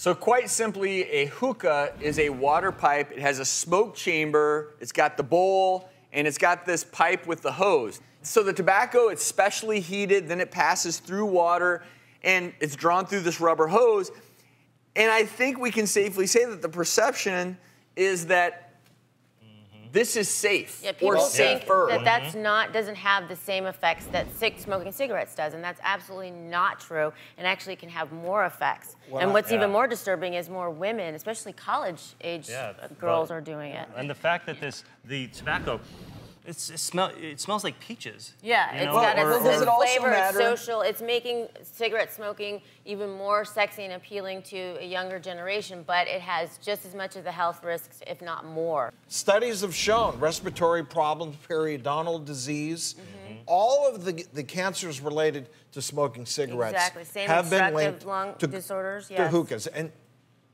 So, quite simply, a hookah is a water pipe. It has a smoke chamber, it's got the bowl, and it's got this pipe with the hose. So, the tobacco, it's specially heated, then it passes through water, and it's drawn through this rubber hose. And I think we can safely say that the perception is that this is safe Yeah, or people think safer. that that's mm-hmm. not doesn't have the same effects that smoking cigarettes does, and that's absolutely not true. And actually, can have more effects. and what's yeah. even more disturbing is more women, especially college-age Yeah, girls, but- are doing it. And the fact that this, the tobacco, it's, it, smell, it smells like peaches. Yeah, you it's know, got a, or- a it also flavor. It's social. It's making cigarette smoking even more sexy and appealing to a younger generation, but it has just as much of the health risks, if not more. Studies have shown respiratory problems, periodontal disease, Mm-hmm. all of the, the cancers related to smoking cigarettes Exactly. Same have been obstructive linked lung to, disorders, to yes. hookahs. And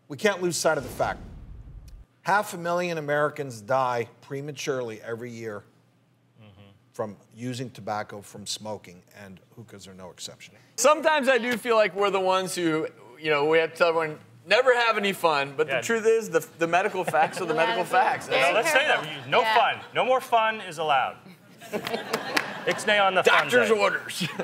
we can't lose sight of the fact half a million Americans die prematurely every year from using tobacco from smoking, and hookahs are no exception. Sometimes I do feel like we're the ones who, you know, we have to tell everyone, never have any fun. But Yeah. the truth is, the, the medical facts are the medical facts. very let's say that. No Yeah. fun. No more fun is allowed. Ixnay on the fun. Doctor's day. orders.